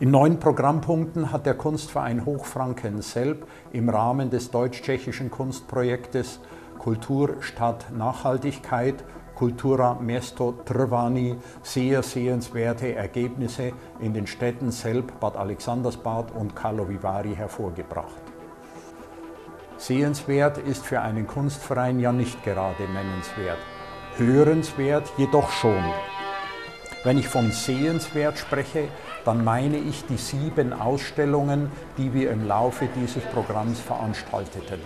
In neun Programmpunkten hat der Kunstverein Hochfranken Selb im Rahmen des deutsch-tschechischen Kunstprojektes Kultur statt Nachhaltigkeit Kultura Mesto Trvani sehr sehenswerte Ergebnisse in den Städten Selb, Bad Alexandersbad und Karlovy hervorgebracht. Sehenswert ist für einen Kunstverein ja nicht gerade nennenswert, hörenswert jedoch schon. Wenn ich von sehenswert spreche, dann meine ich die sieben Ausstellungen, die wir im Laufe dieses Programms veranstalteten.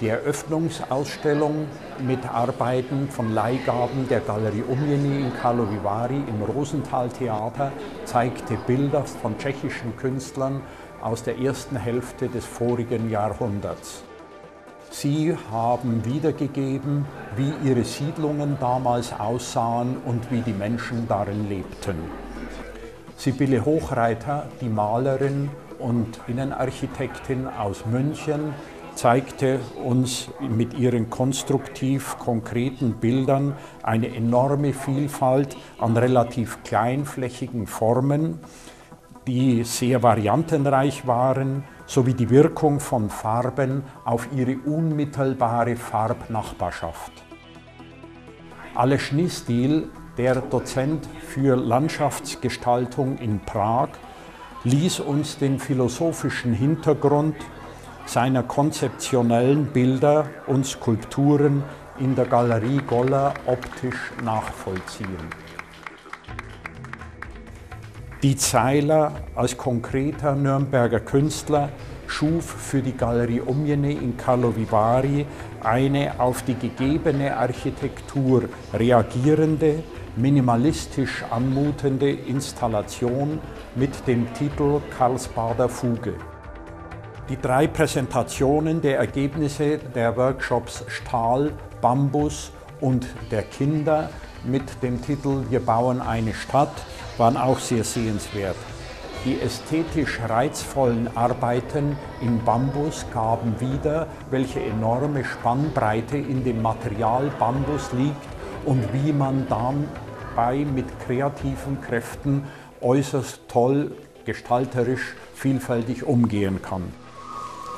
Die Eröffnungsausstellung mit Arbeiten von Leihgaben der Galerie Umjeni in Karlovy Vary im Rosenthal Theater zeigte Bilder von tschechischen Künstlern aus der ersten Hälfte des vorigen Jahrhunderts. Sie haben wiedergegeben, wie ihre Siedlungen damals aussahen und wie die Menschen darin lebten. Sibylle Hochreiter, die Malerin und Innenarchitektin aus München, zeigte uns mit ihren konstruktiv konkreten Bildern eine enorme Vielfalt an relativ kleinflächigen Formen, die sehr variantenreich waren sowie die Wirkung von Farben auf ihre unmittelbare Farbnachbarschaft. Ale Schnistil, der Dozent für Landschaftsgestaltung in Prag, ließ uns den philosophischen Hintergrund seiner konzeptionellen Bilder und Skulpturen in der Galerie Goller optisch nachvollziehen. Die Zeiler als konkreter Nürnberger Künstler schuf für die Galerie Umjene in Karlovy Vary eine auf die gegebene Architektur reagierende, minimalistisch anmutende Installation mit dem Titel Karlsbader Fuge. Die drei Präsentationen der Ergebnisse der Workshops Stahl, Bambus und der Kinder mit dem Titel Wir bauen eine Stadt waren auch sehr sehenswert. Die ästhetisch reizvollen Arbeiten in Bambus gaben wieder, welche enorme Spannbreite in dem Material Bambus liegt und wie man dabei mit kreativen Kräften äußerst toll, gestalterisch, vielfältig umgehen kann.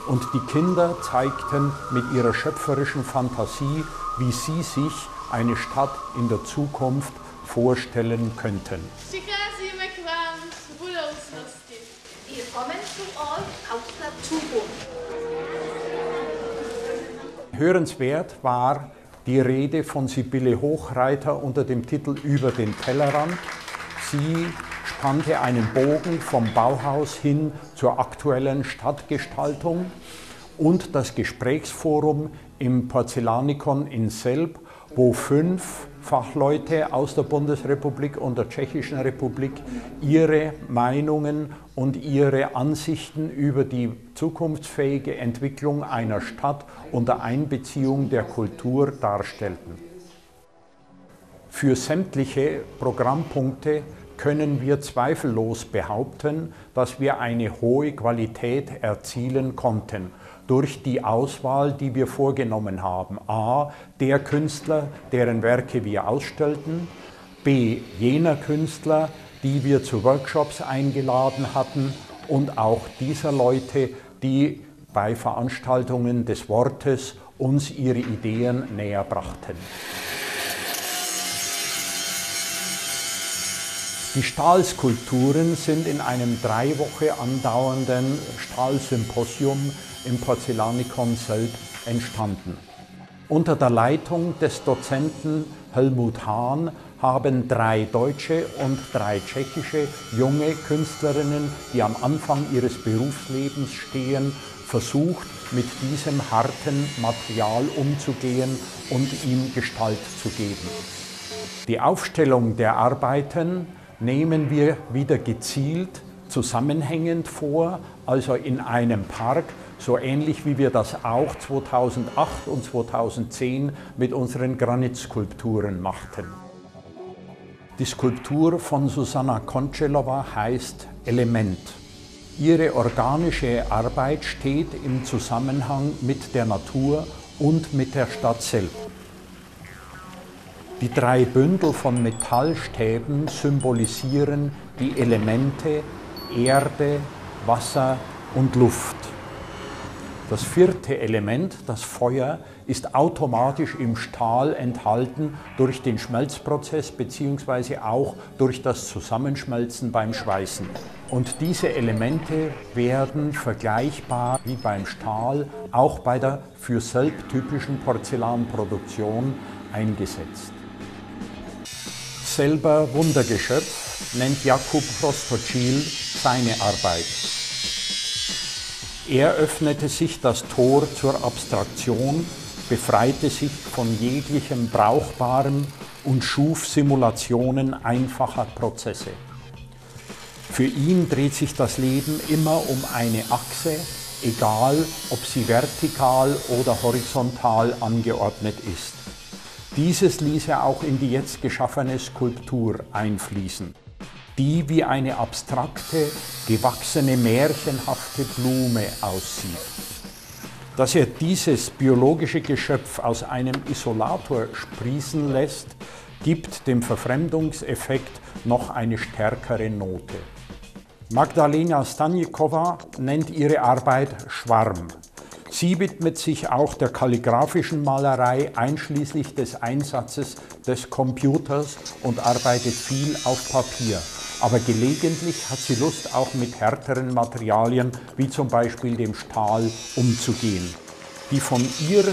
Und die Kinder zeigten mit ihrer schöpferischen Fantasie, wie sie sich eine Stadt in der Zukunft vorstellen könnten. Wir kommen zu euch aus der Zukunft. Hörenswert war die Rede von Sibylle Hochreiter unter dem Titel Über den Tellerrand. Sie spannte einen Bogen vom Bauhaus hin zur aktuellen Stadtgestaltung und das Gesprächsforum im Porzellanikon in Selb, wo fünf Fachleute aus der Bundesrepublik und der Tschechischen Republik ihre Meinungen und ihre Ansichten über die zukunftsfähige Entwicklung einer Stadt unter Einbeziehung der Kultur darstellten. Für sämtliche Programmpunkte können wir zweifellos behaupten, dass wir eine hohe Qualität erzielen konnten durch die Auswahl, die wir vorgenommen haben. A, der Künstler, deren Werke wir ausstellten. B, jener Künstler, die wir zu Workshops eingeladen hatten und auch dieser Leute, die bei Veranstaltungen des Wortes uns ihre Ideen näher brachten. Die Stahlskulpturen sind in einem drei Wochen andauernden Stahlsymposium im Porzellanikon selbst entstanden. Unter der Leitung des Dozenten Helmut Hahn haben drei deutsche und drei tschechische junge Künstlerinnen, die am Anfang ihres Berufslebens stehen, versucht, mit diesem harten Material umzugehen und ihm Gestalt zu geben. Die Aufstellung der Arbeiten nehmen wir wieder gezielt zusammenhängend vor, also in einem Park, so ähnlich wie wir das auch 2008 und 2010 mit unseren Granitskulpturen machten. Die Skulptur von Susanna Konchelova heißt Element. Ihre organische Arbeit steht im Zusammenhang mit der Natur und mit der Stadt selbst. Die drei Bündel von Metallstäben symbolisieren die Elemente Erde, Wasser und Luft. Das vierte Element, das Feuer, ist automatisch im Stahl enthalten durch den Schmelzprozess bzw. auch durch das Zusammenschmelzen beim Schweißen. Und diese Elemente werden vergleichbar wie beim Stahl auch bei der für Selb typischen Porzellanproduktion eingesetzt. Selber Wundergeschöpf nennt Jakub Prostocil seine Arbeit. Er öffnete sich das Tor zur Abstraktion, befreite sich von jeglichem Brauchbarem und schuf Simulationen einfacher Prozesse. Für ihn dreht sich das Leben immer um eine Achse, egal ob sie vertikal oder horizontal angeordnet ist. Dieses ließ er auch in die jetzt geschaffene Skulptur einfließen die wie eine abstrakte, gewachsene, märchenhafte Blume aussieht. Dass er dieses biologische Geschöpf aus einem Isolator sprießen lässt, gibt dem Verfremdungseffekt noch eine stärkere Note. Magdalena Stanjikova nennt ihre Arbeit Schwarm. Sie widmet sich auch der kalligraphischen Malerei einschließlich des Einsatzes des Computers und arbeitet viel auf Papier aber gelegentlich hat sie Lust, auch mit härteren Materialien, wie zum Beispiel dem Stahl, umzugehen. Die von ihr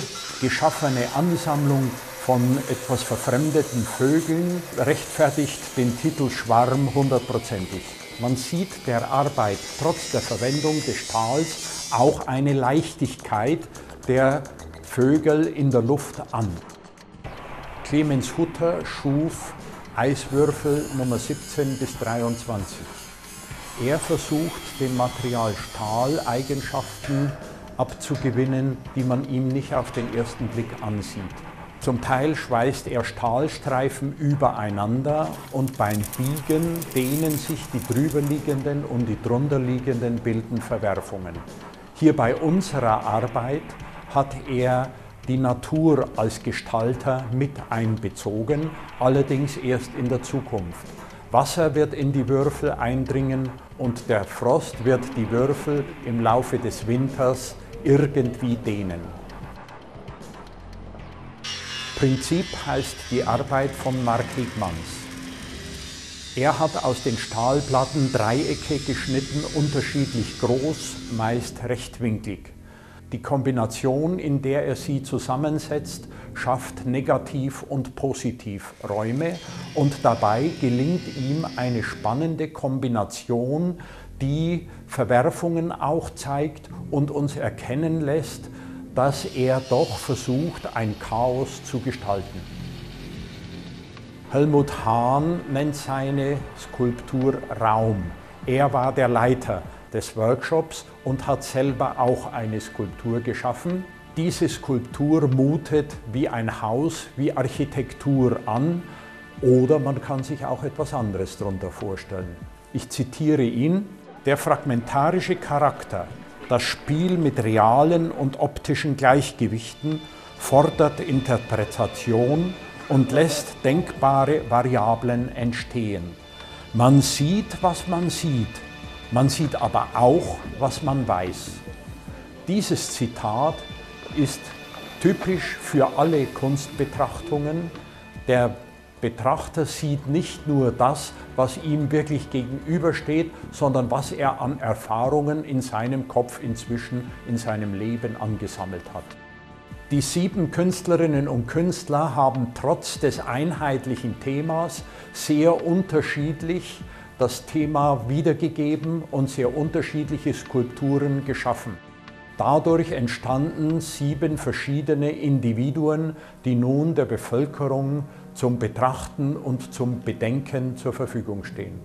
geschaffene Ansammlung von etwas verfremdeten Vögeln rechtfertigt den Titel Schwarm hundertprozentig. Man sieht der Arbeit trotz der Verwendung des Stahls auch eine Leichtigkeit der Vögel in der Luft an. Clemens Hutter schuf Eiswürfel Nummer 17 bis 23. Er versucht, dem Material Stahl Eigenschaften abzugewinnen, die man ihm nicht auf den ersten Blick ansieht. Zum Teil schweißt er Stahlstreifen übereinander und beim Biegen dehnen sich die drüberliegenden und die drunterliegenden bilden Verwerfungen. Hier bei unserer Arbeit hat er die Natur als Gestalter mit einbezogen, allerdings erst in der Zukunft. Wasser wird in die Würfel eindringen und der Frost wird die Würfel im Laufe des Winters irgendwie dehnen. Prinzip heißt die Arbeit von Mark Hickmanns. Er hat aus den Stahlplatten Dreiecke geschnitten, unterschiedlich groß, meist rechtwinklig. Die Kombination, in der er sie zusammensetzt, schafft Negativ- und Positivräume und dabei gelingt ihm eine spannende Kombination, die Verwerfungen auch zeigt und uns erkennen lässt, dass er doch versucht, ein Chaos zu gestalten. Helmut Hahn nennt seine Skulptur Raum. Er war der Leiter des Workshops und hat selber auch eine Skulptur geschaffen. Diese Skulptur mutet wie ein Haus, wie Architektur an oder man kann sich auch etwas anderes darunter vorstellen. Ich zitiere ihn, der fragmentarische Charakter, das Spiel mit realen und optischen Gleichgewichten fordert Interpretation und lässt denkbare Variablen entstehen. Man sieht, was man sieht, man sieht aber auch, was man weiß. Dieses Zitat ist typisch für alle Kunstbetrachtungen. Der Betrachter sieht nicht nur das, was ihm wirklich gegenübersteht, sondern was er an Erfahrungen in seinem Kopf inzwischen in seinem Leben angesammelt hat. Die sieben Künstlerinnen und Künstler haben trotz des einheitlichen Themas sehr unterschiedlich das Thema wiedergegeben und sehr unterschiedliche Skulpturen geschaffen. Dadurch entstanden sieben verschiedene Individuen, die nun der Bevölkerung zum Betrachten und zum Bedenken zur Verfügung stehen.